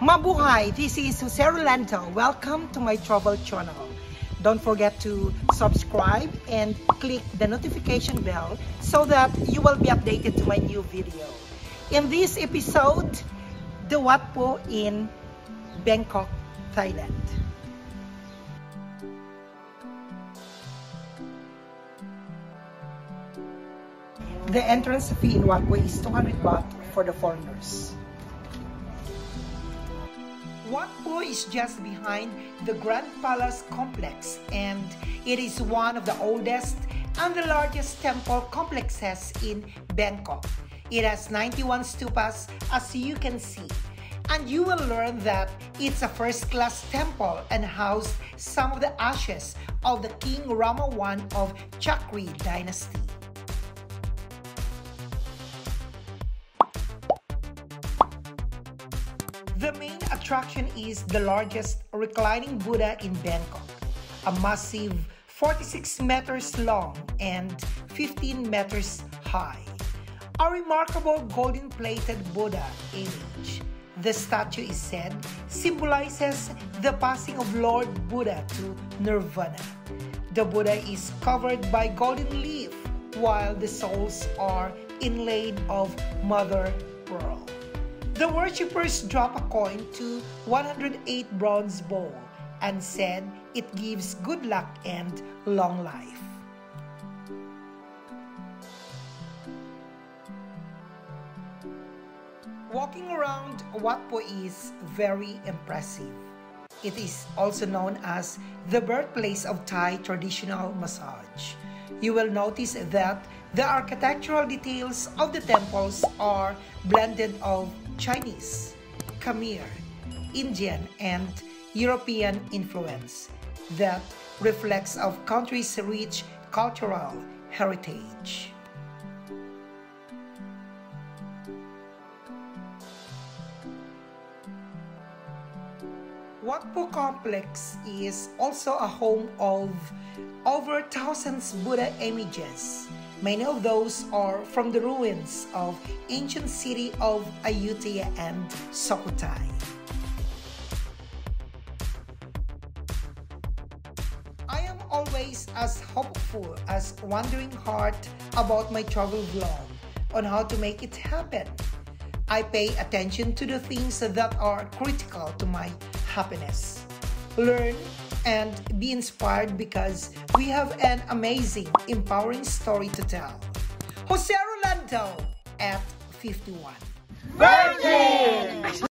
Mabuhay! This is Jose Rolando. Welcome to my travel channel. Don't forget to subscribe and click the notification bell so that you will be updated to my new video. In this episode, the Po in Bangkok, Thailand. The entrance fee in Wat Po is 200 baht for the foreigners. Wat Po is just behind the Grand Palace complex and it is one of the oldest and the largest temple complexes in Bangkok. It has 91 stupas as you can see and you will learn that it's a first-class temple and housed some of the ashes of the King Rama I of Chakri dynasty. The main attraction is the largest reclining Buddha in Bangkok, a massive 46 meters long and 15 meters high. A remarkable golden plated Buddha image. The statue is said symbolizes the passing of Lord Buddha to Nirvana. The Buddha is covered by golden leaf while the soles are inlaid of mother pearl. The worshippers drop a coin to 108 bronze bowl and said it gives good luck and long life. Walking around Wat Po is very impressive. It is also known as the birthplace of Thai traditional massage. You will notice that the architectural details of the temples are blended of Chinese, Khmer, Indian, and European influence that reflects of country's rich cultural heritage. Wat Po complex is also a home of over thousands Buddha images Many of those are from the ruins of ancient city of Ayutthaya and Sukhothai. I am always as hopeful as wandering heart about my travel vlog on how to make it happen. I pay attention to the things that are critical to my happiness. Learn and be inspired because we have an amazing, empowering story to tell. Jose Rolando at 51. Virgin!